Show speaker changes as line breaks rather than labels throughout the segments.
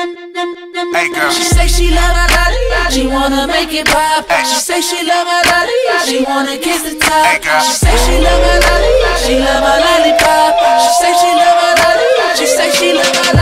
Hey girl.
She say she love my lolly, she wanna make it pop. She say she love my lolly, she wanna kiss the top.
Hey, girl.
She say she love my lolly, she love my lollipop. She say she love my lolly, she say she love my lolly.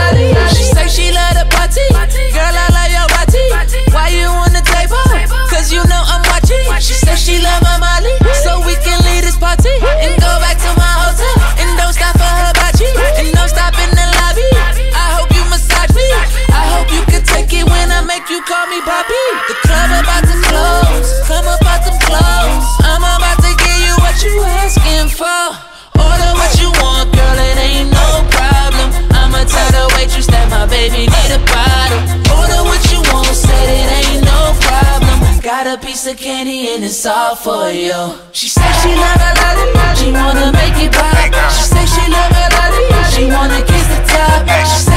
A piece of candy and it's all for you. She said she love her lollipop, she wanna make it pop. She said she love her lollipop, she wanna kiss the top. She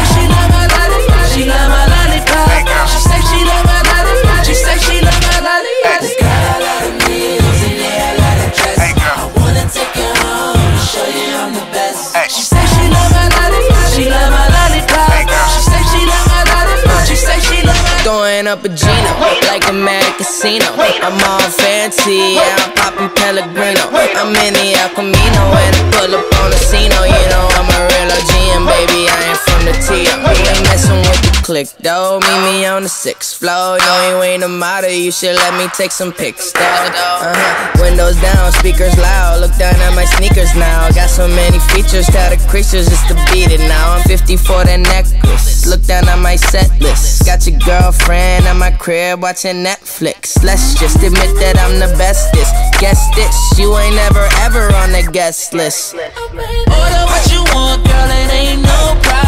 up a Gino, like a mad casino. I'm all fancy, yeah, I'm popping Pellegrino. I'm in the El and I pull up on the oh, You know I'm a real OG and baby, I ain't from the T.O. You ain't messing with the click though. Meet me on the sixth floor. No, you ain't a model, you should let me take some pics though. Uh-huh. Windows down, speakers loud. Look down at my sneakers now. Got so many features, tell the creatures just to beat it now. I'm 54 that necklace. Look down at my set list. Got your girlfriend at my crib watching Netflix. Let's just admit that I'm the bestest. Guess this, you ain't never ever on the guest list.
Order what you want, girl, it ain't no problem.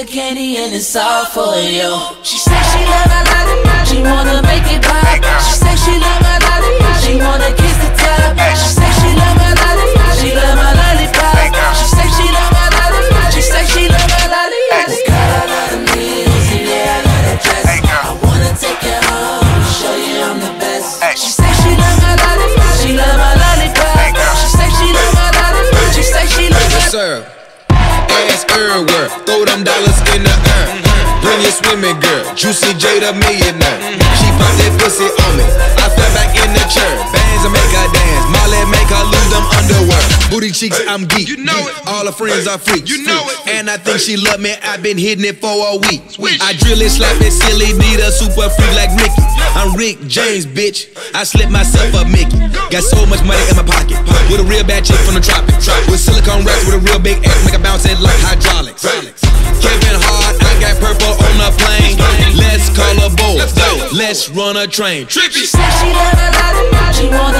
Of candy and it's all for you. She said she love my lollipop, she wanna make it pop. She said she love my lollipop, she wanna kiss
Throw them dollars in the air. Bring your swimming girl. Juicy J the millionaire. She pop that pussy on me. I fell back in the chair. Bands and make her dance. Molly make her lose them underwear. Booty cheeks, I'm geek.
You know it.
All her friends are freaks.
You know it.
And I think she love me. I've been hitting it for a week. I drill it, slap it, silly, need a super freak like Ricky. I'm Rick James, bitch. I slip myself a Mickey. Got so much money in my pocket. With a real bad chick from the tropics. With silicone racks with a real big ass, make a bounce it like hydraulics. Kevin Hart, I got purple on the plane. Let's call a boat. Let's run a train.
She
Trippy.
she love my lollipop, she wanna